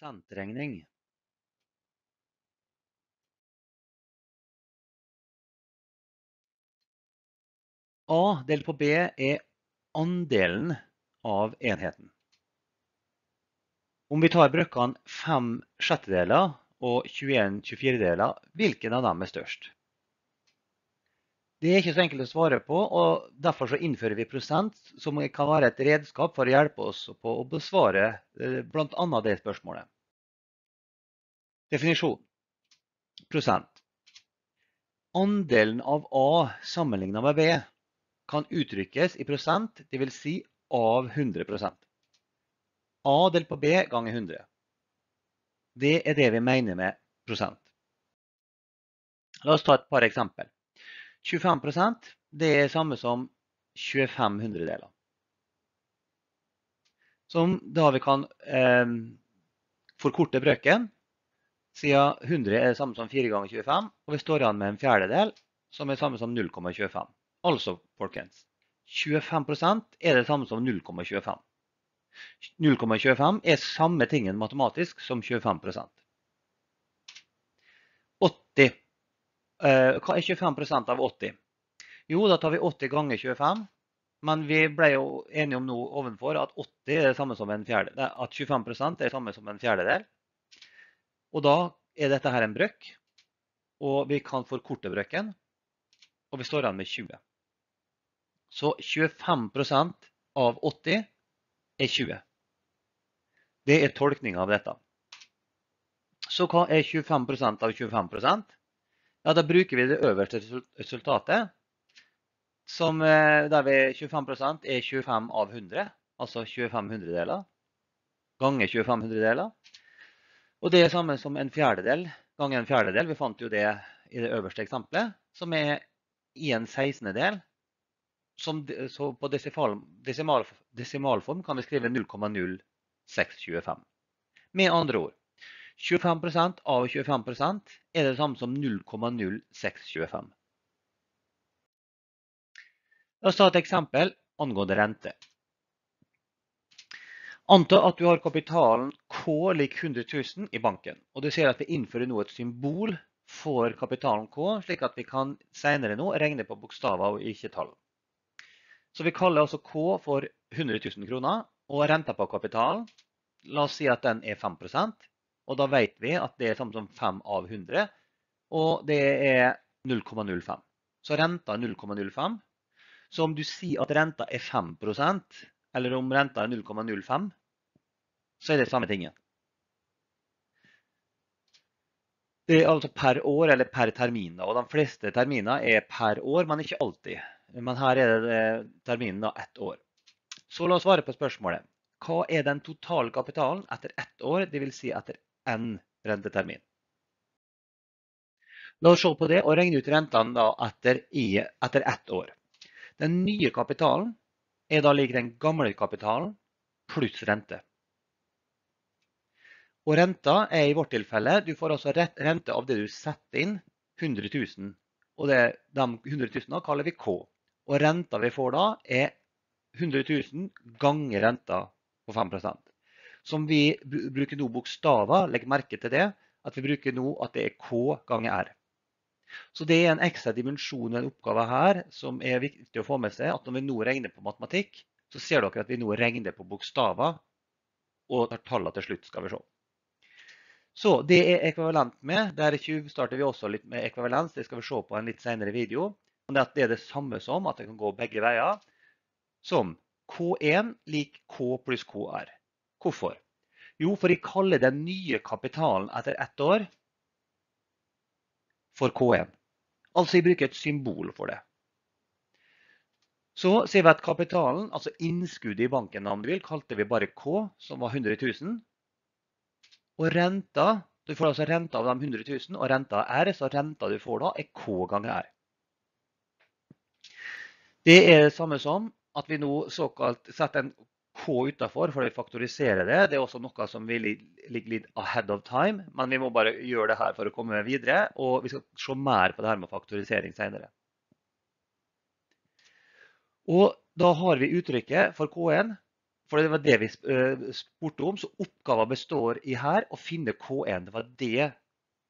prosentregning. A delt på B er andelen av enheten. Om vi tar brøkkene 5 sjettedeler og 21 24-deler, hvilken av dem er størst? Det er ikke så enkelt å svare på, og derfor innfører vi prosent, som kan være et redskap for å hjelpe oss på å besvare eh, bl.a. det spørsmålet. Definisjon. Prosent. Andelen av A sammenlignet med B kan uttrykkes i prosent, dvs. Si av 100% A delt på B ganger 100. Det er det vi mener med prosent. La oss ta et par eksempel. 25% det er samme som 25 hundredeler. Som da vi kan eh, forkorte brøken, siden 100 er det samme som 4 ganger 25, og vi står igjen med en fjerdedel, som er samme som 0,25. Altså, folkens, 25% er det samme som 0,25. 0,25 er samme tingen matematisk som 25% 80. Eh, hva er 25% av 80? Jo, da tar vi 80 ganger 25. Men vi ble jo enige om noe ovenfor at 80 er det samme som en fjerde, At 25 er det samme som en fjerdedel. Og da er dette her en brøk. Og vi kan forkorte brøken. Og vi står igjen med 20. Så 25% av 80 er 20. Det er tolkninga av dette. Så hva er 25% av 25 Ja, Da bruker vi det øverste resultatet, som eh, der vi 25% er 25 av 100, altså 25 hundredeler, ganger 25 hundredeler. Og det er samme som en fjerdedel ganger en fjerdedel. Vi fant jo det i det øverste eksempelet, som er i en sekstendedel så på desimal, desimalform kan vi skrive 0,0625. Med andre ord, 25% av 25 er det samme som 0,0625. La oss ta et eksempel angående rente. Anta at du har kapitalen K lik 100 000 i banken, og du ser at vi innfører nå et symbol for kapitalen K, slik at vi kan senere nå regne på bokstaver og ikke tall. Så vi kaller altså K for 100 000 kroner, og renta på kapitalen, la oss si at den er 5 og da vet vi at det er samme som 5 av 100, og det er 0,05. Så renta er 0,05. Så om du sier at renta er 5% eller om renta er 0,05, så er det samme tingen. Det er altså per år eller per termin. Og de fleste terminer er per år, men ikke alltid. Men her er det eh, terminen da ett år. Så la oss svare på spørsmålet. Hva er den totale kapitalen etter ett år, dvs. Si etter én rentetermin? La oss se på det og regne ut rentene etter, i, etter ett år. Den nye kapitalen er da lik den gamle kapitalen pluss rente. Og renta er i vårt tilfelle Du får altså rente av det du setter inn, 100 000. Og det, de 100 000 kaller vi K. Og renta vi får da, er 100 000 ganger renta på 5 Som vi bruker nå bokstaver, legg merke til det, at vi bruker nå at det er K ganger R. Så det er en ekstra dimensjon i den oppgaven her som er viktig å få med seg. At når vi nå regner på matematikk, så ser dere at vi nå regner på bokstaver og tar tallene til slutt, skal vi se. Så det er ekvivalent med. Der starter vi også litt med ekvivalens. Det skal vi se på en litt senere video. Men det er det samme som at det kan gå begge veier. Som K1 lik K pluss KR. Hvorfor? Jo, for de kaller den nye kapitalen etter ett år for K1. Altså jeg bruker et symbol for det. Så ser vi at kapitalen, altså innskuddet i banken, om du vil, kalte vi bare K, som var 100 000. Og renta, du får altså renta av de 100 000, og renta er R, så renta du får da er K ganger R. Det er det samme som at vi nå såkalt setter en K utafor for vi faktorisere det. Det er også noe som vil ligge litt ahead of time, men vi må bare gjøre det her for å komme videre. Og vi skal se mer på det her med faktorisering senere. Og da har vi uttrykket for K1 For det var det vi eh, spurte om. Så oppgaven består i her å finne K1. Det var det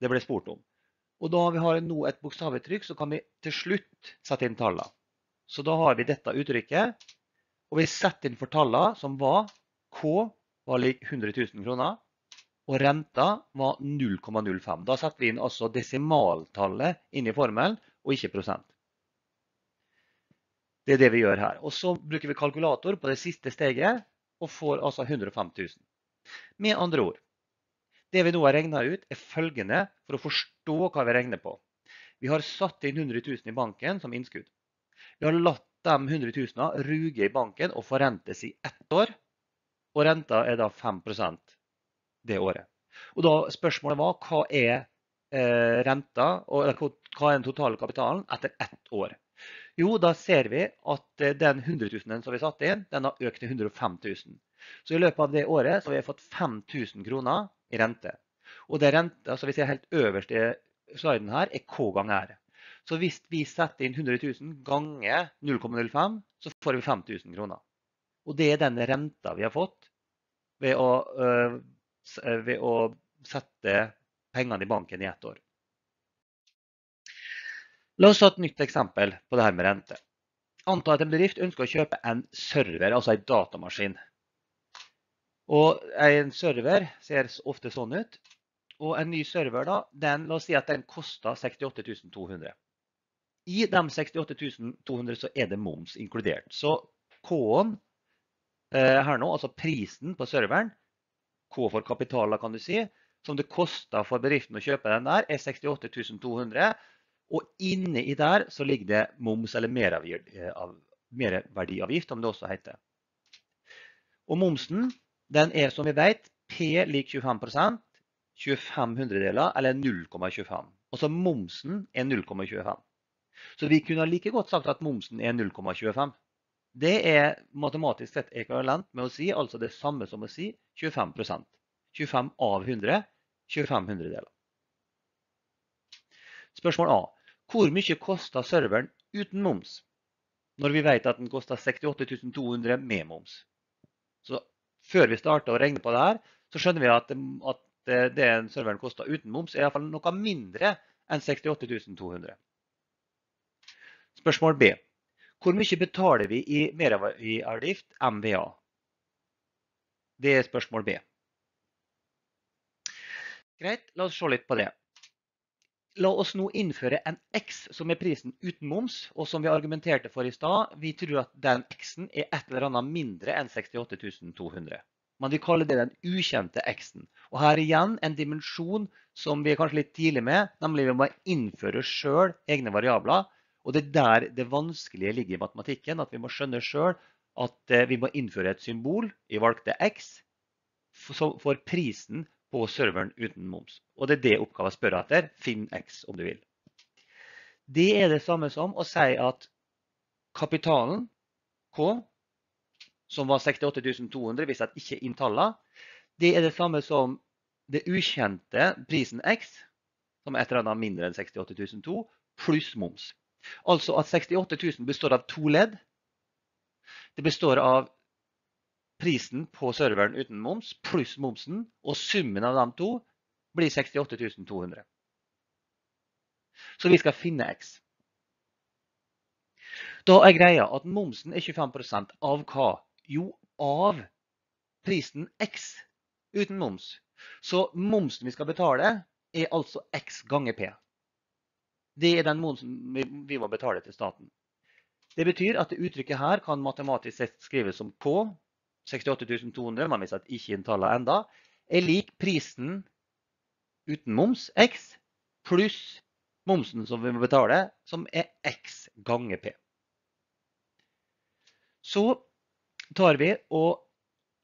det ble spurt om. Og da vi har nå et bokstavuttrykk, så kan vi til slutt sette inn tallene. Så da har vi dette uttrykket, og vi setter inn for tallene som var K var lik 100 000 kroner, og renta var 0,05. Da setter vi inn altså desimaltallet inn i formelen, og ikke prosent. Det er det vi gjør her. Og så bruker vi kalkulator på det siste steget, og får altså 105 000. Med andre ord, det vi nå har regnet ut er følgende for å forstå hva vi regner på. Vi har satt inn 100 000 i banken som innskudd. Vi har latt de 100 000 ruge i banken og forrentes i ett år. Og renta er da 5% det året. Og da Spørsmålet var hva er eh, renta og hva er den totale kapitalen etter ett år. Jo, da ser vi at eh, den 100 000 som vi satte inn, den har økt til 105 000. Så i løpet av det året så har vi fått 5000 kroner i rente. Og det renta som vi ser helt øverst i sliden her, er K ganger R. Så hvis vi setter inn 100 000 ganger 0,05, så får vi 5000 kroner. Og det er den renta vi har fått ved å, øh, ved å sette pengene i banken i ett år. La oss ta et nytt eksempel på det her med rente. Anta at en bedrift ønsker å kjøpe en server, altså en datamaskin. Og en server ser ofte sånn ut. Og en ny server, da, den, la oss si at den koster 68 200. I de 68 200 så er det moms inkludert. Så K-en eh, her nå, altså prisen på serveren, K for kapitaler kan du si, som det koster for bedriften å kjøpe den der, er 68 200. Og inne i der så ligger det moms, eller eh, merverdiavgift, om det også heter. Og momsen den er som vi vet P lik 25 prosent, 25 hundredeler, eller 0,25. Altså momsen er 0,25. Så vi kunne like godt sagt at momsen er 0,25. Det er matematisk sett ekvivalent med å si altså det samme som å si 25% 25 av 100, 25 hundredeler. Spørsmål A. Hvor mye koster serveren uten moms? Når vi vet at den koster 68 200 med moms. Så før vi starter å regne på det her, så skjønner vi at, at det serveren koster uten moms, er iallfall noe mindre enn 68 200. Spørsmål B. Hvor mye betaler vi i merverdiavgift MVA? Det er spørsmål B. Greit, la oss se litt på det. La oss nå innføre en X som er prisen uten moms, og som vi argumenterte for i stad. Vi tror at den X-en er et eller annet mindre enn 68.200. Men vi kaller det den ukjente X-en. Og her igjen en dimensjon som vi er kanskje litt tidlig med, nemlig vi må innføre sjøl egne variabler. Og det er der det vanskelige ligger i matematikken, at vi må skjønne sjøl at eh, vi må innføre et symbol i valgte X for prisen på serveren uten moms. Og det er det oppgaven spør etter. Finn X om du vil. Det er det samme som å si at kapitalen, K, som var 68 200 hvis jeg ikke inn tallene, det er det samme som det ukjente prisen X, som er et eller annet mindre enn 68 200, pluss moms. Altså at 68 000 består av to ledd. Det består av prisen på serveren uten moms pluss momsen, og summen av de to blir 68 200. Så vi skal finne X. Da er greia at momsen er 25% av hva? Jo, av prisen X uten moms. Så momsen vi skal betale, er altså X ganger P. Det er den momsen vi må betale til staten. Det betyr at det uttrykket her kan matematisk sett skrives som K 68.200, man viser at ikke inn tallene enda, er lik prisen uten moms, x, pluss momsen som vi må betale, som er x ganger p. Så tar vi og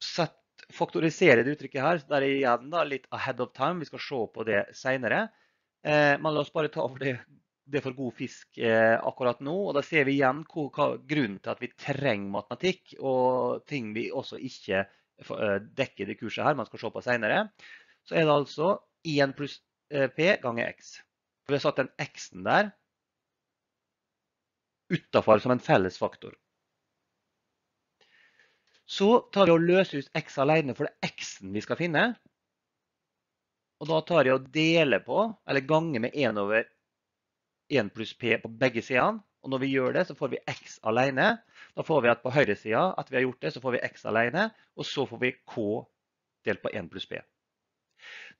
set, faktoriserer det uttrykket her. Der er igjen litt ahead of time. Vi skal se på det senere. Eh, men la oss bare ta over det det for god fisk eh, akkurat nå. Og da ser vi igjen hva, hva, grunnen til at vi trenger matematikk, og ting vi også ikke eh, dekker i det kurset her, man skal se på senere. Så er det altså 1 pluss eh, p ganger x. Vi har satt den x-en der utafor som en felles faktor. Så tar vi og løser ut x alene for det er x-en vi skal finne. Og da tar jeg og deler på, eller ganger med 1 over 1 pluss p på begge sidene. Og når vi gjør det, så får vi x alene. Da får vi at på høyre sida at vi har gjort det, så får vi x alene. Og så får vi k delt på 1 pluss p.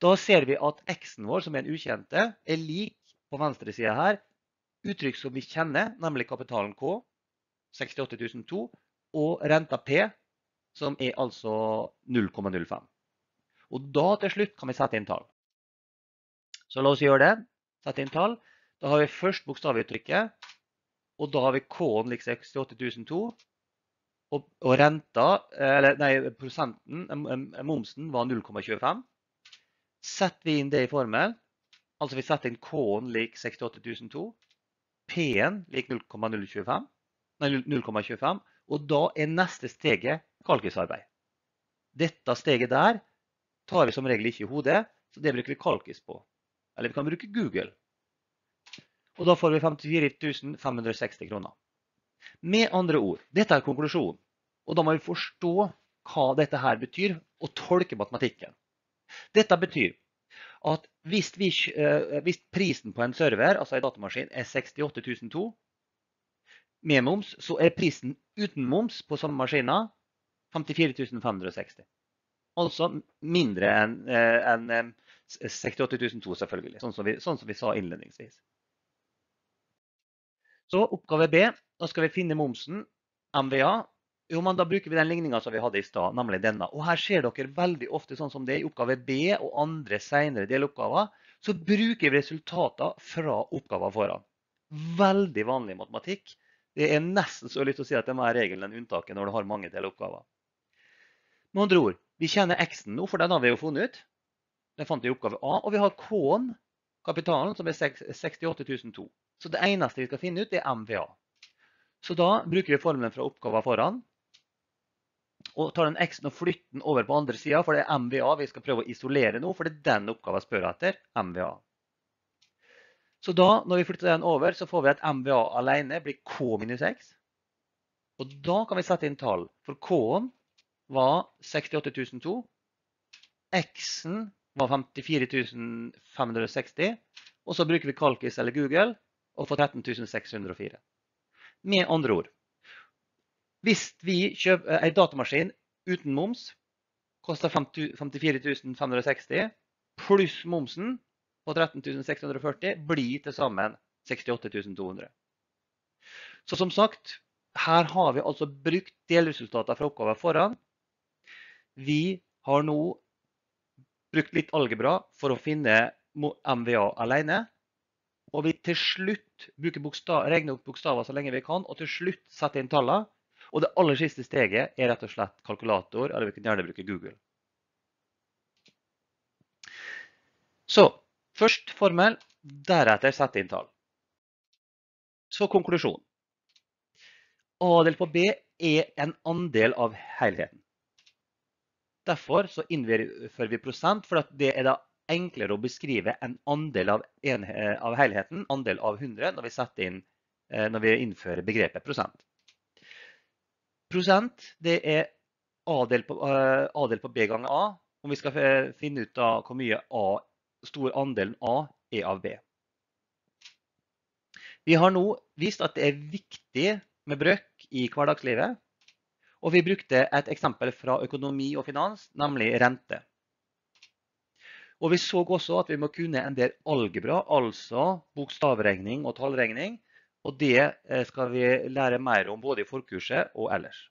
Da ser vi at x-en vår, som er en ukjente, er lik på venstre side her uttrykk som vi kjenner, nemlig kapitalen K, 68.002, og renta P, som er altså 0,05. Og da til slutt kan vi sette inn tall. Så la oss gjøre det. Sette inn tall. Da har vi først bokstavuttrykket, og da har vi K-en lik 68.002. Og, og renta, eller nei, prosenten, momsen, var 0,25. Setter vi inn det i formel, altså vi setter inn K-en lik 68.002, P-en lik 0,025, nei 0,25, og da er neste steget kalkisarbeid. Dette steget der tar vi som regel ikke i hodet, så det bruker vi kalkis på. Eller vi kan bruke Google. Og da får vi 54 560 kroner. Med andre ord, dette er konklusjonen. Og da må vi forstå hva dette her betyr, og tolke matematikken. Dette betyr at hvis, vi, eh, hvis prisen på en server, altså en datamaskin, er 68 med moms, så er prisen uten moms på samme maskiner 54 560. Altså mindre enn en, en 68 002, selvfølgelig. Sånn som, vi, sånn som vi sa innledningsvis. Så oppgave B. Da skal vi finne momsen, MVA. Jo, men Da bruker vi den ligninga som vi hadde i stad, nemlig denne. Og Her ser dere veldig ofte sånn som det i oppgave B og andre senere deloppgaver, så bruker vi resultater fra oppgaver foran. Veldig vanlig matematikk. Det er nesten så lyst til å si at det er mer regelen enn unntaket når du har mange deloppgaver. Med andre ord, vi kjenner X-en nå, for den har vi jo funnet ut. Den fant vi i oppgave A. Og vi har K-en, kapitalen, som er 68.002. Så det eneste vi skal finne ut, er MVA. Så da bruker vi formelen fra oppgaven foran. Og tar den X-en og flytter den over på andre sida, for det er MVA vi skal prøve å isolere nå. For det er den oppgaven spør etter. MVA. Så da, når vi flytter den over, så får vi at MVA alene blir K minus X. Og da kan vi sette inn tall. For K-en var 68.002. X-en var 54 560. Og så bruker vi Kalkis eller Google og får 13 604. Med andre ord Hvis vi kjøper en datamaskin uten moms, koster 54 560, pluss momsen på 13 640, blir til sammen 68 200. Så som sagt, her har vi altså brukt delresultater fra oppgaven foran. Vi har nå brukt litt algebra for å finne MVA alene. Og vi til slutt regner opp bokstaver så lenge vi kan, og til slutt setter inn tallene. Og det aller siste steget er rett og slett kalkulator, eller vi kan gjerne bruke Google. Så først formel, deretter sette inn tall. Så konklusjon. A delt på B er en andel av helheten. Derfor så innfører vi prosent, for det er da enklere å beskrive en andel av, en, eh, av helheten, andel av 100, når vi, inn, eh, når vi innfører begrepet prosent. Prosent det er A delt på, uh, på, B ganger A, om vi skal finne ut av hvor mye A, stor andelen A er av B. Vi har nå vist at det er viktig med brøk i hverdagslivet. Og vi brukte et eksempel fra økonomi og finans, nemlig rente. Og vi så også at vi må kunne en del algebra, altså bokstavregning og tallregning. Og det eh, skal vi lære mer om både i forkurset og ellers.